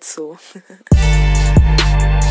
let's so.